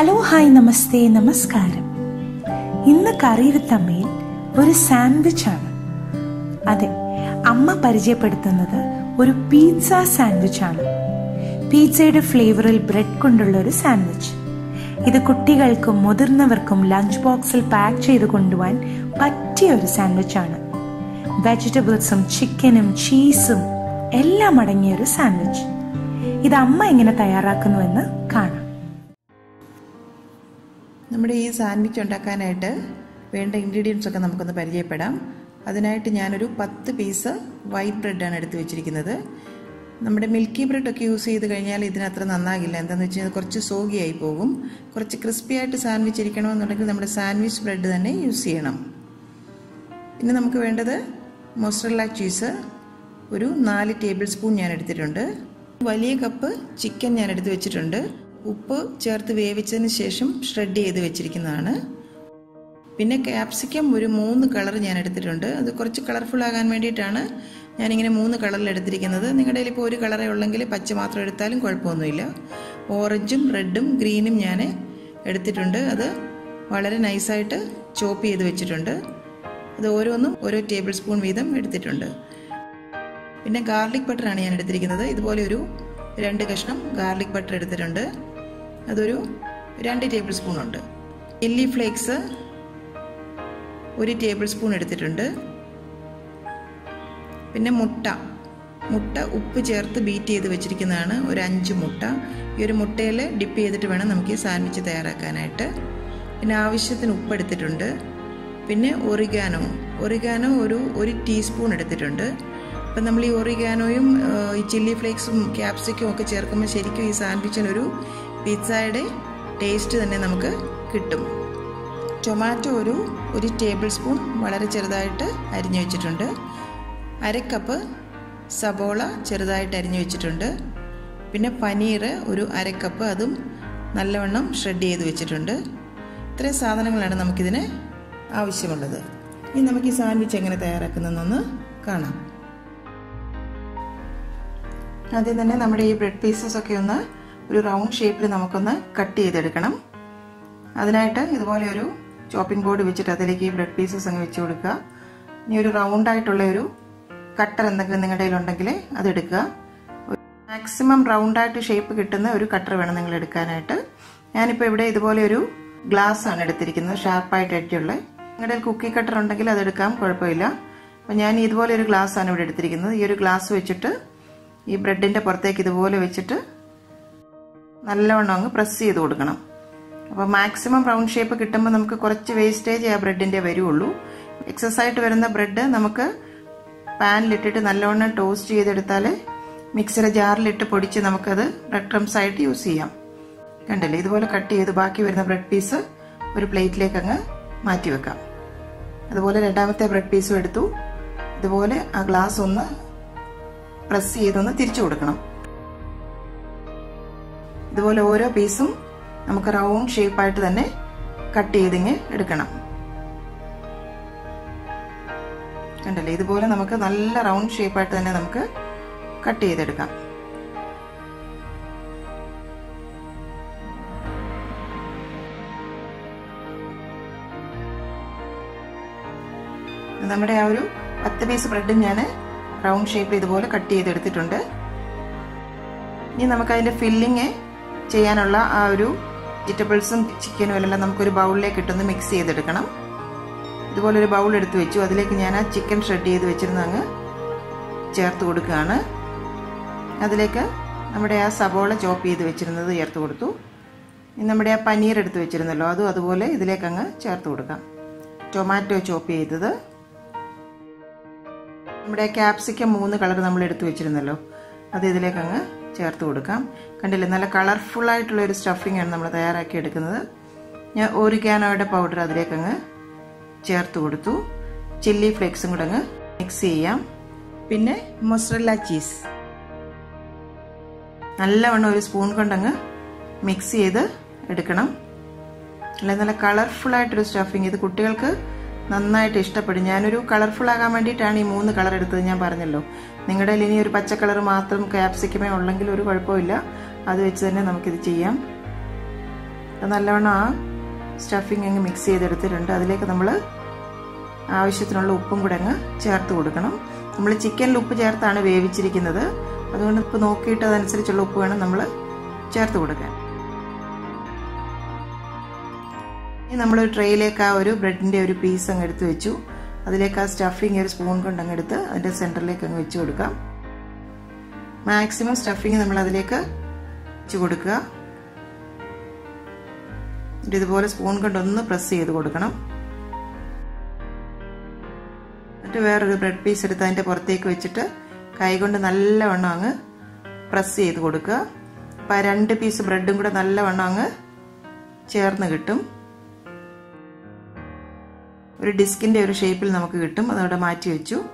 Hello hi നമസ്തേ നമസ്കാരം. ഇന്ന് കറിയിരുത്തമ്മയിൽ ഒരു സാൻഡ്വിച്ച് ആണ്. അതെ അമ്മ പരിചയപ്പെടുത്തുന്നത് ഒരു പീസ സാൻഡ്വിച്ച് ആണ്. പീസയുടെ ഫ്ലേവറിൽ ബ്രെഡ് കൊണ്ടുള്ള ഒരു സാൻഡ്വിച്ച്. ഇത് കുട്ടികൾക്കും മുതിർന്നവർക്കും ലഞ്ച് ബോക്സിൽ പാക്ക് ചെയ്ത് കൊണ്ടുപോകാൻ പറ്റിയ ഒരു സാൻഡ്വിച്ച് ആണ്. വെജിറ്റബിൾസും ചിക്കനും ചീസും എല്ലാം അടങ്ങിയ ഒരു സാൻഡ്വിച്ച്. ഇത് അമ്മ എങ്ങനെ തയ്യാറാക്കുന്നുവെന്ന് നമ്മുടെ ഈ സാൻഡ്വിച്ച് ഉണ്ടാക്കാനായിട്ട് വേണ്ട ഇൻഗ്രീഡിയൻസ് ഒക്കെ നമുക്കൊന്ന് പരിചയപ്പെടാം. അതിനായിട്ട് ഞാനൊരു പത്ത് പീസ് വൈറ്റ് ബ്രെഡാണ് എടുത്ത് വെച്ചിരിക്കുന്നത്. നമ്മുടെ മിൽക്കി ബ്രെഡൊക്കെ യൂസ് ചെയ്ത് കഴിഞ്ഞാൽ ഇതിനത്ര നന്നാകില്ല. എന്താണെന്ന് വെച്ച് കഴിഞ്ഞാൽ കുറച്ച് സോഗിയായി പോകും. കുറച്ച് ക്രിസ്പി ആയിട്ട് സാൻഡ്വിച്ച് ഇരിക്കണമെന്നുണ്ടെങ്കിൽ നമ്മുടെ സാൻഡ്വിച്ച് ബ്രെഡ് തന്നെ യൂസ് ചെയ്യണം. പിന്നെ നമുക്ക് വേണ്ടത് മൊസറല്ല ചീസ് ഒരു നാല് ടേബിൾ സ്പൂൺ ഞാൻ എടുത്തിട്ടുണ്ട്. വലിയ കപ്പ് ചിക്കൻ ഞാൻ എടുത്ത് വെച്ചിട്ടുണ്ട്. ഉപ്പ് ചേർത്ത് വേവിച്ചതിന് ശേഷം ഷ്രെഡ് ചെയ്ത് വെച്ചിരിക്കുന്നതാണ്. പിന്നെ ക്യാപ്സിക്കം ഒരു മൂന്ന് കളർ ഞാൻ എടുത്തിട്ടുണ്ട്. അത് കുറച്ച് കളർഫുൾ ആകാൻ വേണ്ടിയിട്ടാണ് ഞാനിങ്ങനെ മൂന്ന് കളറിൽ എടുത്തിരിക്കുന്നത്. നിങ്ങളുടെ ഇപ്പോൾ ഒരു കളറേ ഉള്ളെങ്കിൽ പച്ച മാത്രം എടുത്താലും കുഴപ്പമൊന്നുമില്ല. ഓറഞ്ചും റെഡും ഗ്രീനും ഞാൻ എടുത്തിട്ടുണ്ട്. അത് വളരെ നൈസായിട്ട് ചോപ്പ് ചെയ്ത് വെച്ചിട്ടുണ്ട്. അത് ഓരോന്നും ഓരോ ടേബിൾ സ്പൂൺ വീതം എടുത്തിട്ടുണ്ട്. പിന്നെ ഗാർലിക് ബട്ടറാണ് ഞാൻ എടുത്തിരിക്കുന്നത്. ഇതുപോലെ ഒരു രണ്ട് കഷ്ണം ഗാർലിക് ബട്ടർ എടുത്തിട്ടുണ്ട്. അതൊരു രണ്ട് ടേബിൾ സ്പൂൺ ഉണ്ട്. ചില്ലി ഫ്ലേക്സ് ഒരു ടേബിൾ സ്പൂൺ എടുത്തിട്ടുണ്ട്. പിന്നെ മുട്ട. മുട്ട ഉപ്പ് ചേർത്ത് ബീറ്റ് ചെയ്ത് വെച്ചിരിക്കുന്നതാണ് ഒരു അഞ്ച് മുട്ട. ഈ ഒരു മുട്ടയിൽ ഡിപ്പ് ചെയ്തിട്ട് വേണം നമുക്ക് ഈ സാൻഡ്വിച്ച് തയ്യാറാക്കാനായിട്ട്. പിന്നെ ആവശ്യത്തിന് ഉപ്പ് എടുത്തിട്ടുണ്ട്. പിന്നെ ഒറിഗാനോ. ഒറിഗാനോ ഒരു ഒരു ടീസ്പൂൺ എടുത്തിട്ടുണ്ട്. അപ്പം നമ്മൾ ഈ ഒറിഗാനോയും ഈ ചില്ലി ഫ്ലേക്സും ക്യാപ്സിക്കും ഒക്കെ ചേർക്കുമ്പോൾ ശരിക്കും ഈ സാൻഡ്വിച്ചിനൊരു പിസ്സയുടെ ടേസ്റ്റ് തന്നെ നമുക്ക് കിട്ടും. ടൊമാറ്റോ ഒരു ഒരു ടേബിൾ സ്പൂൺ വളരെ ചെറുതായിട്ട് അരിഞ്ഞു വെച്ചിട്ടുണ്ട്. അര കപ്പ് സബോള ചെറുതായിട്ട് അരിഞ്ഞു വെച്ചിട്ടുണ്ട്. പിന്നെ പനീർ ഒരു അര കപ്പ് അതും നല്ലവണ്ണം ഷ്രെഡ് ചെയ്ത് വെച്ചിട്ടുണ്ട്. ഇത്രയും സാധനങ്ങളാണ് നമുക്കിതിന് ആവശ്യമുള്ളത്. ഇനി നമുക്ക് ഈ സാൻഡ്വിച്ച് എങ്ങനെ തയ്യാറാക്കുന്നതെന്നൊന്ന് കാണാം. ആദ്യം തന്നെ നമ്മുടെ ഈ ബ്രെഡ് പീസസ് ഒക്കെ ഒന്ന് ഒരു റൗണ്ട് ഷേപ്പിൽ നമുക്കൊന്ന് കട്ട് ചെയ്തെടുക്കണം. അതിനായിട്ട് ഇതുപോലെ ഒരു ചോപ്പിംഗ് ബോർഡ് വെച്ചിട്ട് അതിലേക്ക് ഈ ബ്രെഡ് പീസസ് അങ്ങ് വെച്ച് കൊടുക്കുക. ഇനി ഒരു റൗണ്ട് ആയിട്ടുള്ള ഒരു കട്ടർ എന്തെങ്കിലും നിങ്ങളുടെ കയ്യിലുണ്ടെങ്കിൽ അതെടുക്കുക മാക്സിമം റൗണ്ടായിട്ട് ഷേപ്പ് കിട്ടുന്ന ഒരു കട്ടർ വേണം നിങ്ങൾ എടുക്കാനായിട്ട്. ഞാനിപ്പോൾ ഇവിടെ ഇതുപോലെ ഒരു ഗ്ലാസ് ആണ് എടുത്തിരിക്കുന്നത് ഷാർപ്പായിട്ട് എഡ്ജുള്ള നിങ്ങളുടെ കുക്കി കട്ടർ ഉണ്ടെങ്കിൽ അതെടുക്കാം കുഴപ്പമില്ല. അപ്പം ഞാൻ ഇതുപോലെ ഒരു ഗ്ലാസ് ആണ് ഇവിടെ എടുത്തിരിക്കുന്നത്. ഈ ഒരു ഗ്ലാസ് വെച്ചിട്ട് ഈ ബ്രെഡിന്റെ പുറത്തേക്ക് ഇതുപോലെ വെച്ചിട്ട് നല്ലവണ്ണം അങ്ങ് പ്രസ് ചെയ്ത് കൊടുക്കണം. അപ്പോൾ മാക്സിമം റൗണ്ട് ഷേപ്പ് കിട്ടുമ്പോൾ നമുക്ക് കുറച്ച് വേസ്റ്റേജ് ആ ബ്രെഡിന്റെ വരുള്ളൂ എക്സസ് ആയിട്ട് വരുന്ന ബ്രെഡ് നമുക്ക് പാനിലിട്ടിട്ട് നല്ലവണ്ണം ടോസ്റ്റ് ചെയ്തെടുത്താൽ മിക്സിയുടെ ജാറിലിട്ട് പൊടിച്ച് നമുക്കത് ബ്രെഡ് ക്രംസ് ആയിട്ട് യൂസ് ചെയ്യാം. കണ്ടല്ലേ? ഇതുപോലെ കട്ട് ചെയ്ത് ബാക്കി വരുന്ന ബ്രെഡ് പീസ് ഒരു പ്ലേറ്റിലേക്ക് അങ്ങ് മാറ്റി വെക്കാം. അതുപോലെ രണ്ടാമത്തെ ബ്രെഡ് പീസും എടുത്തു. ഇതുപോലെ ആ ഗ്ലാസ് ഒന്ന് പ്രസ് ചെയ്തൊന്ന് തിരിച്ചു കൊടുക്കണം. ഇതുപോലെ ഓരോ പീസും നമുക്ക് റൗണ്ട് ഷേപ്പായിട്ട് തന്നെ കട്ട് ചെയ്തിങ്ങ് എടുക്കണം. കണ്ടല്ലേ? ഇതുപോലെ നമുക്ക് നല്ല റൗണ്ട് ഷേപ്പായിട്ട് തന്നെ നമുക്ക് കട്ട് ചെയ്തെടുക്കാം. നമ്മുടെ ആ ഒരു പത്ത് പീസ് ബ്രെഡും ഞാൻ റൗണ്ട് ഷേപ്പ് ഇതുപോലെ കട്ട് ചെയ്തെടുത്തിട്ടുണ്ട്. ഇനി നമുക്ക് അതിന്റെ ഫില്ലിങ് ചെയ്യാനുള്ള ആ ഒരു വെജിറ്റബിൾസും ചിക്കനും എല്ലാം നമുക്കൊരു ബൗളിലേക്ക് ഇട്ടൊന്ന് മിക്സ് ചെയ്തെടുക്കണം. ഇതുപോലെ ഒരു ബൗൾ എടുത്ത് വെച്ചു. അതിലേക്ക് ഞാൻ ആ ചിക്കൻ ഷ്രെഡ് ചെയ്ത് വെച്ചിരുന്ന അങ്ങ് ചേർത്ത് കൊടുക്കുകയാണ്. അതിലേക്ക് നമ്മുടെ ആ സബോള ചോപ്പ് ചെയ്ത് വെച്ചിരുന്നത് ചേർത്ത് കൊടുത്തു. നമ്മുടെ ആ പനീർ എടുത്ത് വെച്ചിരുന്നല്ലോ അതും അതുപോലെ ഇതിലേക്ക് അങ്ങ് ചേർത്ത് കൊടുക്കാം. ടൊമാറ്റോ ചോപ്പ് ചെയ്തത്. നമ്മുടെ ക്യാപ്സിക്കം മൂന്ന് കളർ നമ്മൾ എടുത്തു വെച്ചിരുന്നല്ലോ അത് ഇതിലേക്ക് അങ്ങ് ചേർത്ത് കൊടുക്കാം. കണ്ടില്ലേ നല്ല കളർഫുള്ളായിട്ടുള്ളൊരു ഒരു സ്റ്റഫിംഗ് ആണ് നമ്മൾ തയ്യാറാക്കി എടുക്കുന്നത്. ഞാൻ ഓറിഗാനോയുടെ പൗഡർ അതിലേക്ക് അങ്ങ് ചേർത്ത് കൊടുത്തു. ചില്ലി ഫ്ലേക്സും കൂടെ അങ്ങ് മിക്സ് ചെയ്യാം. പിന്നെ മൊസറല്ല ചീസ് നല്ലവണ്ണം ഒരു സ്പൂൺ കൊണ്ടങ്ങ് മിക്സ് ചെയ്ത് എടുക്കണം. അല്ലെ നല്ല കളർഫുള്ളായിട്ടൊരു സ്റ്റഫിങ് ഇത് കുട്ടികൾക്ക് നന്നായിട്ട് ഇഷ്ടപ്പെടും. ഞാനൊരു കളർഫുൾ ആകാൻ വേണ്ടിയിട്ടാണ് ഈ മൂന്ന് കളർ എടുത്തത്. ഞാൻ പറഞ്ഞല്ലോ. നിങ്ങളുടെ ഇനി ഒരു പച്ച കളർ മാത്രം ക്യാപ്സിക്കമേ ഉള്ളെങ്കിൽ ഒരു കുഴപ്പമില്ല. അത് വെച്ച് തന്നെ നമുക്കിത് ചെയ്യാം. നല്ലവണ്ണം ആ സ്റ്റഫിങ് അങ്ങ് മിക്സ് ചെയ്തെടുത്തിട്ടുണ്ട്. അതിലേക്ക് നമ്മൾ ആവശ്യത്തിനുള്ള ഉപ്പും കൂടെ അങ്ങ് ചേർത്ത് കൊടുക്കണം. നമ്മൾ ചിക്കനിൽ ഉപ്പ് ചേർത്താണ് വേവിച്ചിരിക്കുന്നത്. അതുകൊണ്ട് ഉപ്പ് നോക്കിയിട്ട് അതനുസരിച്ചുള്ള ഉപ്പ് വേണം നമ്മൾ ചേർത്ത് കൊടുക്കാൻ. ഇനി നമ്മൾ ട്രേയിലേക്ക് ആ ഒരു ബ്രെഡിന്റെ ഒരു പീസ് അങ്ങ് എടുത്ത് വെച്ചു. അതിലേക്ക് ആ സ്റ്റഫിങ് ഒരു സ്പൂൺ കൊണ്ട് അങ്ങ് എടുത്ത് അതിന്റെ സെന്ററിലേക്ക് അങ്ങ് വെച്ച് കൊടുക്കാം. മാക്സിമം സ്റ്റഫിങ് നമ്മൾ അതിലേക്ക് വെച്ച് കൊടുക്കുക. എന്നിട്ട് ഇതുപോലെ സ്പൂൺ കൊണ്ടൊന്ന് പ്രസ് ചെയ്ത് കൊടുക്കണം. എന്നിട്ട് വേറൊരു ബ്രെഡ് പീസ് എടുത്ത് അതിന്റെ പുറത്തേക്ക് വെച്ചിട്ട് കൈകൊണ്ട് നല്ലവണ്ണം അങ്ങ് പ്രസ് ചെയ്ത് കൊടുക്കുക. അപ്പം രണ്ട് പീസ് ബ്രെഡും കൂടെ നല്ലവണ്ണം അങ്ങ് ചേർന്ന് കിട്ടും. ഒരു ഡിസ്കിന്റെ ഒരു ഷേപ്പിൽ നമുക്ക് കിട്ടും. അതവിടെ മാറ്റി വെച്ചു.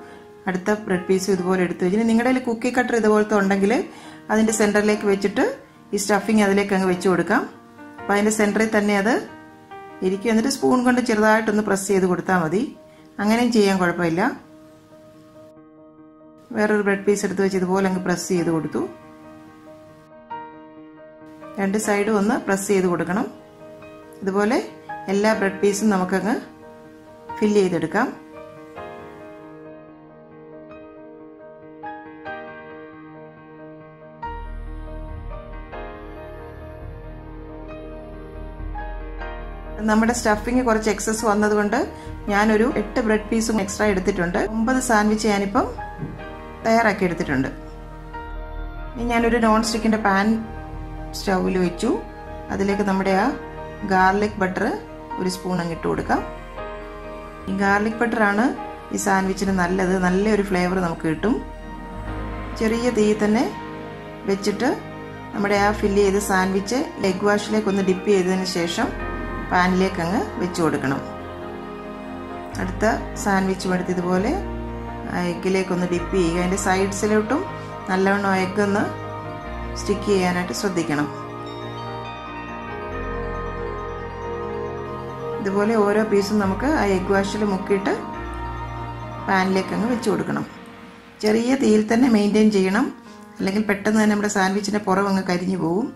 അടുത്ത ബ്രെഡ് പീസും ഇതുപോലെ എടുത്തു വെച്ചിട്ട് നിങ്ങളുടെ കുക്കി കട്ടർ ഇതുപോലത്തെ ഉണ്ടെങ്കിൽ അതിന്റെ സെന്ററിലേക്ക് വെച്ചിട്ട് ഈ സ്റ്റഫിങ് അതിലേക്ക് അങ്ങ് വെച്ച് കൊടുക്കാം. അപ്പം അതിന്റെ സെന്ററിൽ തന്നെ അത് ഇരിക്കും. എന്നിട്ട് സ്പൂൺ കൊണ്ട് ചെറുതായിട്ടൊന്ന് പ്രസ് ചെയ്ത് കൊടുത്താൽ മതി. അങ്ങനെയും ചെയ്യാൻ കുഴപ്പമില്ല. വേറൊരു ബ്രെഡ് പീസ് എടുത്ത് വെച്ച് ഇതുപോലെ അങ്ങ് പ്രസ് ചെയ്ത് കൊടുത്തു. രണ്ട് സൈഡും ഒന്ന് പ്രസ് ചെയ്ത് കൊടുക്കണം. ഇതുപോലെ എല്ലാ ബ്രെഡ് പീസും നമുക്കങ്ങ് ഫില്ല് ചെയ്തെടുക്കാം. നമ്മുടെ സ്റ്റഫിങ് കുറച്ച് എക്സസ് വന്നതുകൊണ്ട് ഞാനൊരു എട്ട് ബ്രെഡ് പീസും എക്സ്ട്രാ എടുത്തിട്ടുണ്ട്. ഒമ്പത് സാൻഡ്വിച്ച് ഞാനിപ്പം തയ്യാറാക്കി എടുത്തിട്ടുണ്ട്. ഇനി ഞാനൊരു നോൺ സ്റ്റിക്കിന്റെ പാൻ സ്റ്റൗവിൽ വെച്ചു. അതിലേക്ക് നമ്മുടെ ആ ഗാർലിക് ബട്ടർ ഒരു സ്പൂൺ അങ്ങ് അങ്ങിട്ട് കൊടുക്കാം. ഈ ഗാർലിക് ബട്ടറാണ് ഈ സാൻഡ്വിച്ചിന് നല്ലത്. നല്ലൊരു ഫ്ലേവർ നമുക്ക് കിട്ടും. ചെറിയ തീ തന്നെ വെച്ചിട്ട് നമ്മുടെ ആ ഫില്ല് ചെയ്ത് സാൻഡ്വിച്ച് ലെഗ് വാഷിലേക്ക് ഒന്ന് ഡിപ്പ് ചെയ്തതിന് ശേഷം പാനിലേക്ക് അങ്ങ് വെച്ച് കൊടുക്കണം. അടുത്ത സാൻഡ്വിച്ച് എടുത്ത് ഇതുപോലെ എഗ്ഗിലേക്കൊന്ന് ഡിപ്പ് ചെയ്യുക. അതിന്റെ സൈഡ്സിലോട്ടും നല്ലവണ്ണം എഗ്ഗൊന്ന് സ്റ്റിക്ക് ചെയ്യാനായിട്ട് ശ്രദ്ധിക്കണം. ഇതുപോലെ ഓരോ പീസും നമുക്ക് ആ എഗ് വാഷിൽ മുക്കിയിട്ട് പാനിലേക്ക് അങ്ങ് വെച്ച് കൊടുക്കണം. ചെറിയ തീയിൽ തന്നെ മെയിന്റെയിൻ ചെയ്യണം. അല്ലെങ്കിൽ പെട്ടെന്ന് തന്നെ നമ്മുടെ സാൻഡ്വിച്ചിന്റെ പുറം അങ്ങ് കരിഞ്ഞു പോവും.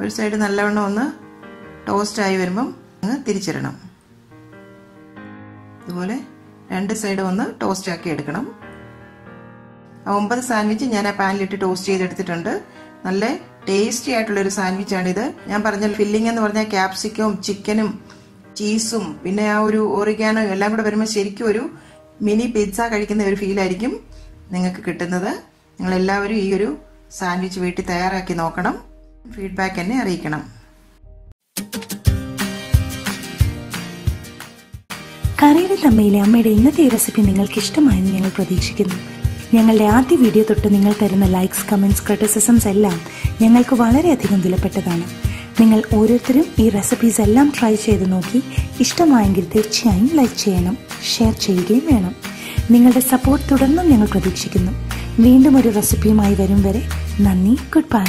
ഒരു സൈഡ് നല്ലവണ്ണം ഒന്ന് ടോസ്റ്റ് ആയി വരുമ്പം അങ്ങ് തിരിച്ചിടണം. ഇതുപോലെ രണ്ട് സൈഡും ഒന്ന് ടോസ്റ്റ് ആക്കി എടുക്കണം. ആ ഒമ്പത് സാൻഡ്വിച്ച് ഞാൻ ആ പാനിലിട്ട് ടോസ്റ്റ് ചെയ്തെടുത്തിട്ടുണ്ട്. നല്ല ടേസ്റ്റി ആയിട്ടുള്ള ഒരു സാൻഡ്വിച്ചാണിത് ഞാൻ പറഞ്ഞ ഫില്ലിംഗ് എന്ന് പറഞ്ഞാൽ ക്യാപ്സിക്കവും ചിക്കനും ചീസും പിന്നെ ആ ഒരു ഓറിഗാനോ എല്ലാം കൂടെ വരുമ്പോൾ ശരിക്കും ഒരു മിനി പിസ്സ കഴിക്കുന്ന ഒരു ഫീലായിരിക്കും നിങ്ങൾക്ക് കിട്ടുന്നത്. നിങ്ങൾ എല്ലാവരും ഈ ഒരു സാൻഡ്വിച്ച് വീട്ടിൽ തയ്യാറാക്കി നോക്കണം. ഫീഡ്ബാക്ക് എന്നെ അറിയിക്കണം. കറിയുടെ തമ്മയിലെ അമ്മയുടെ ഇന്നത്തെ റെസിപ്പി നിങ്ങൾക്ക് ഇഷ്ടമായെന്ന് ഞങ്ങൾ പ്രതീക്ഷിക്കുന്നു. ഞങ്ങളുടെ ആദ്യ വീഡിയോ തൊട്ട് നിങ്ങൾ തരുന്ന ലൈക്സ് കമന്റ്സ് ക്രിറ്റിസിസംസ് എല്ലാം ഞങ്ങൾക്ക് വളരെയധികം വിലപ്പെട്ടതാണ്. നിങ്ങൾ ഓരോരുത്തരും ഈ റെസിപ്പീസ് എല്ലാം ട്രൈ ചെയ്ത് നോക്കി ഇഷ്ടമായെങ്കിൽ തീർച്ചയായും ലൈക്ക് ചെയ്യണം ഷെയർ ചെയ്യുകയും വേണം. നിങ്ങളുടെ സപ്പോർട്ട് തുടർന്നും ഞങ്ങൾ പ്രതീക്ഷിക്കുന്നു. വീണ്ടും ഒരു റെസിപ്പിയുമായി വരും വരെ നന്ദി ഗുഡ് ബൈ